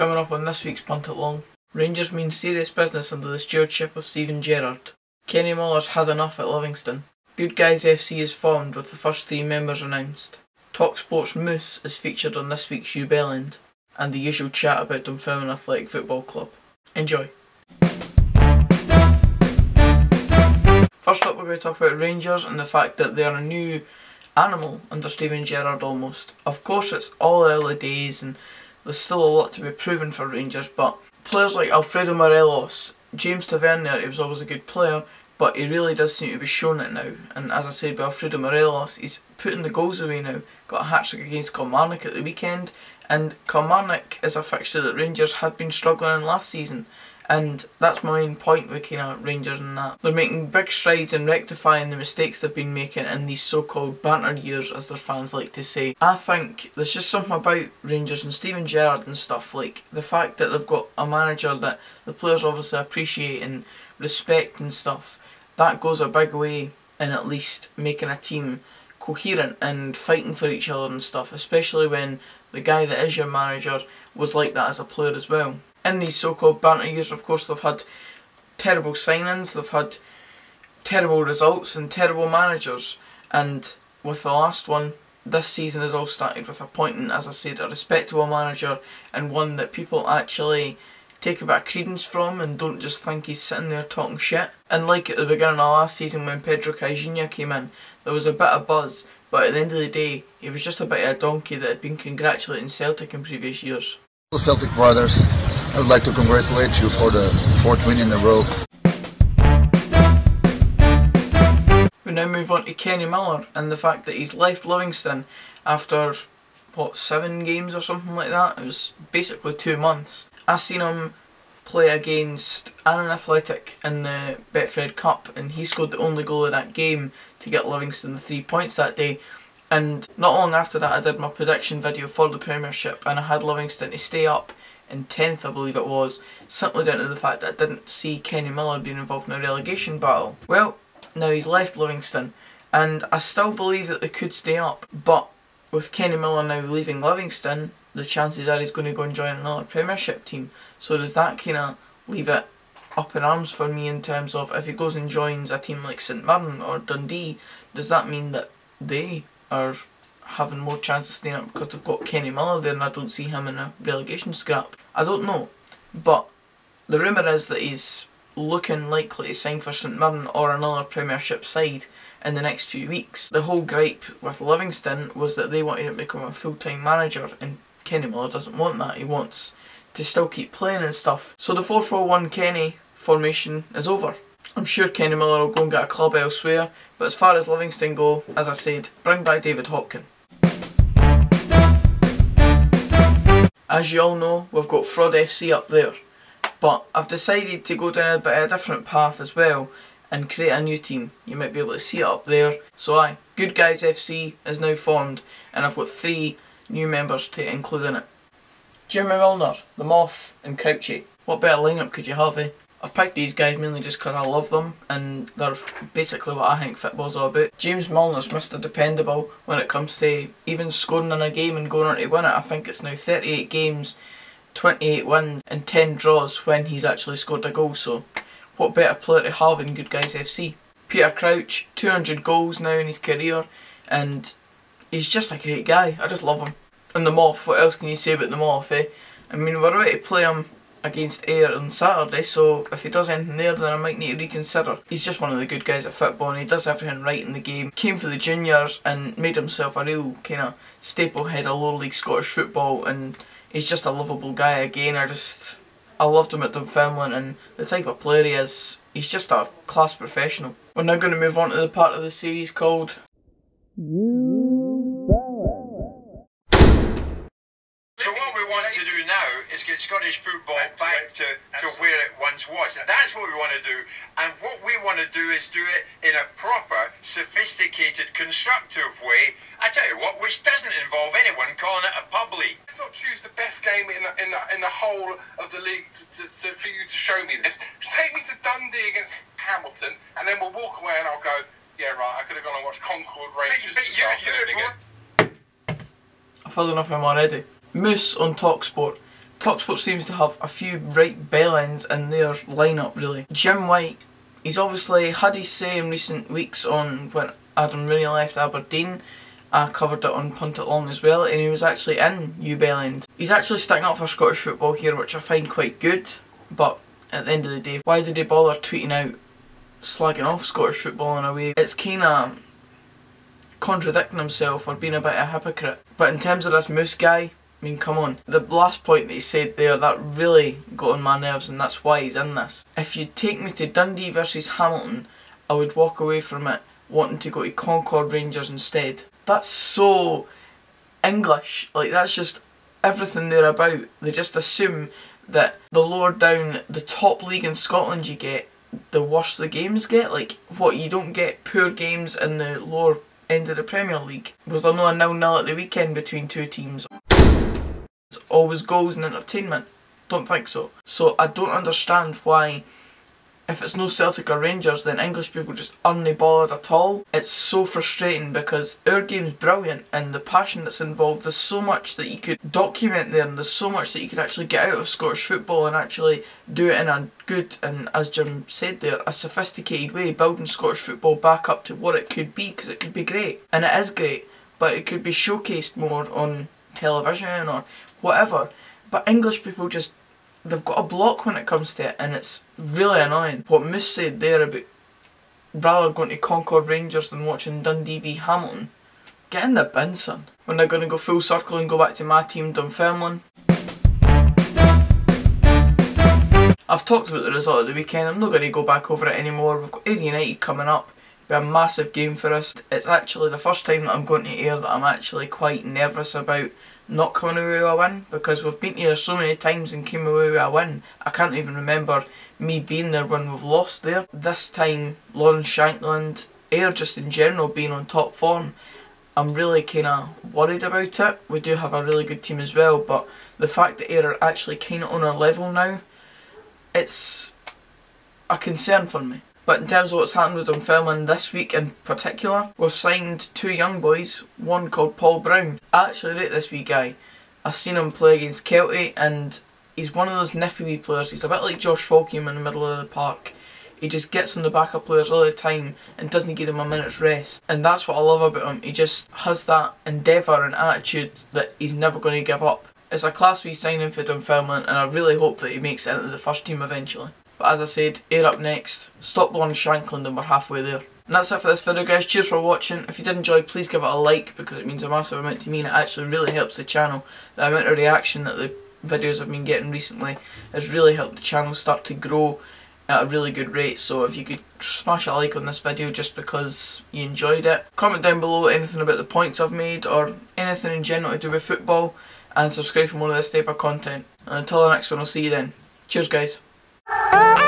Coming up on this week's Punt It Long, Rangers mean serious business under the stewardship of Steven Gerrard. Kenny Miller's had enough at Livingston. Good Guys FC is formed with the first three members announced. Talksport's Moose is featured on this week's U Bellend, and the usual chat about Dunfermline Athletic Football Club. Enjoy. First up, we're going to talk about Rangers and the fact that they're a new animal under Steven Gerrard almost. Of course, it's all early days and there's still a lot to be proven for Rangers, but players like Alfredo Morelos, James Tavernier, he was always a good player, but he really does seem to be showing it now. And as I said Alfredo Morelos, he's putting the goals away now. Got a hat trick against Kilmarnock at the weekend, and Kilmarnock is a fixture that Rangers had been struggling in last season. And that's my main point with of Rangers and that. They're making big strides in rectifying the mistakes they've been making in these so-called banter years, as their fans like to say. I think there's just something about Rangers and Steven Gerrard and stuff, like the fact that they've got a manager that the players obviously appreciate and respect and stuff. That goes a big way in at least making a team coherent and fighting for each other and stuff, especially when the guy that is your manager was like that as a player as well in these so-called banter years, of course, they've had terrible signings, they've had terrible results and terrible managers. And with the last one, this season has all started with appointing, as I said, a respectable manager and one that people actually take a bit of credence from and don't just think he's sitting there talking shit. And like at the beginning of last season when Pedro Caixinha came in, there was a bit of buzz, but at the end of the day, he was just a bit of a donkey that had been congratulating Celtic in previous years. Celtic brothers, I would like to congratulate you for the fourth win in a row. We now move on to Kenny Miller and the fact that he's left Livingston after, what, seven games or something like that? It was basically two months. I seen him play against Annan Athletic in the Betfred Cup and he scored the only goal of that game to get Livingston the three points that day. And not long after that I did my prediction video for the Premiership and I had Livingston to stay up in 10th I believe it was, simply down to the fact that I didn't see Kenny Miller being involved in a relegation battle. Well, now he's left Livingston, and I still believe that they could stay up, but with Kenny Miller now leaving Livingston, the chances are he's going to go and join another Premiership team. So does that kind of leave it up in arms for me in terms of if he goes and joins a team like St Mirren or Dundee, does that mean that they are having more chance of staying up because they've got Kenny Miller there and I don't see him in a relegation scrap. I don't know. But the rumour is that he's looking likely to sign for St Mirren or another Premiership side in the next few weeks. The whole gripe with Livingston was that they wanted him to become a full-time manager and Kenny Miller doesn't want that. He wants to still keep playing and stuff. So the 4-4-1 Kenny formation is over. I'm sure Kenny Miller will go and get a club elsewhere, but as far as Livingston go, as I said, bring back David Hopkin. As you all know, we've got Fraud FC up there. But I've decided to go down a bit of a different path as well and create a new team. You might be able to see it up there. So aye, Good Guys FC is now formed and I've got three new members to include in it. Jimmy Milner, The Moff and Crouchy. What better lineup could you have eh? I've picked these guys mainly just because I love them and they're basically what I think football's all about. James Milner's Mr Dependable when it comes to even scoring in a game and going on to win it. I think it's now 38 games, 28 wins and 10 draws when he's actually scored a goal. So what better player to have in Good Guys FC? Peter Crouch, 200 goals now in his career and he's just a great guy. I just love him. And the Moff, what else can you say about the Moff eh? I mean we're ready to play him against Ayr on Saturday, so if he does anything there, then I might need to reconsider. He's just one of the good guys at football, and he does everything right in the game. Came for the juniors and made himself a real kind of staple head of lower league Scottish football, and he's just a lovable guy again. I just, I loved him at Dunfermline, and the type of player he is, he's just a class professional. We're now going to move on to the part of the series called You want to do now is get Scottish football back to, to where it once was. That's what we want to do. And what we want to do is do it in a proper, sophisticated, constructive way. I tell you what, which doesn't involve anyone calling it a pub league. Let's not choose the best game in the, in the, in the whole of the league to, to, to, for you to show me this. Take me to Dundee against Hamilton, and then we'll walk away and I'll go, yeah, right, I could have gone and watched Concord Rangers but this you- afternoon you- again. I've had enough of him already. Moose on Talksport. Talksport seems to have a few bright bellends in their lineup really. Jim White, he's obviously had his say in recent weeks on when Adam Rooney left Aberdeen. I covered it on Punt It Long as well and he was actually in You Bellend. He's actually sticking up for Scottish football here which I find quite good but at the end of the day why did he bother tweeting out slagging off Scottish football in a way? It's kinda contradicting himself or being a bit of a hypocrite. But in terms of this Moose guy, I mean, come on. The last point that he said there, that really got on my nerves and that's why he's in this. If you take me to Dundee versus Hamilton, I would walk away from it wanting to go to Concord Rangers instead. That's so English. Like, that's just everything they're about. They just assume that the lower down the top league in Scotland you get, the worse the games get. Like, what, you don't get poor games in the lower end of the Premier League? Was there no a nil-nil at the weekend between two teams? Always goals and entertainment. Don't think so. So I don't understand why if it's no Celtic or Rangers, then English people just aren't bothered at all. It's so frustrating because our game's brilliant and the passion that's involved, there's so much that you could document there and there's so much that you could actually get out of Scottish football and actually do it in a good and, as Jim said there, a sophisticated way, building Scottish football back up to what it could be because it could be great. And it is great, but it could be showcased more on television or whatever. But English people just they've got a block when it comes to it, and it's really annoying. What Moose said there about rather going to Concord Rangers than watching Dundee v Hamilton. Get in the bin, son. When they're going to go full circle and go back to my team, Dunfermline. I've talked about the result of the weekend, I'm not going to go back over it anymore. We've got Ayr United coming up. Be a massive game for us. It's actually the first time that I'm going to Ayr that I'm actually quite nervous about not coming away with a win because we've been here so many times and came away with a win. I can't even remember me being there when we've lost there. This time, Lawrence Shankland, Ayr just in general being on top form, I'm really kind of worried about it. We do have a really good team as well, but the fact that Ayr are actually kind of on our level now, it's a concern for me. But in terms of what's happened with Dunfermline this week in particular, we've signed two young boys, one called Paul Brown. I actually rate this wee guy. I've seen him play against Kelty and he's one of those nippy wee players. He's a bit like Josh Fulkham in the middle of the park. He just gets on the back of players all the time and doesn't give them a minute's rest. And that's what I love about him. He just has that endeavour and attitude that he's never going to give up. It's a class signing for Dunfermline and I really hope that he makes it into the first team eventually. But as I said, Ayr up next, stop Lawrence Shankland and we're halfway there. And that's it for this video guys, cheers for watching. If you did enjoy, please give it a like because it means a massive amount to me and it actually really helps the channel. The amount of reaction that the videos I've been getting recently has really helped the channel start to grow at a really good rate so if you could smash a like on this video just because you enjoyed it. Comment down below anything about the points I've made or anything in general to do with football and subscribe for more of this type of content. And until the next one I'll see you then. Cheers guys. Oh,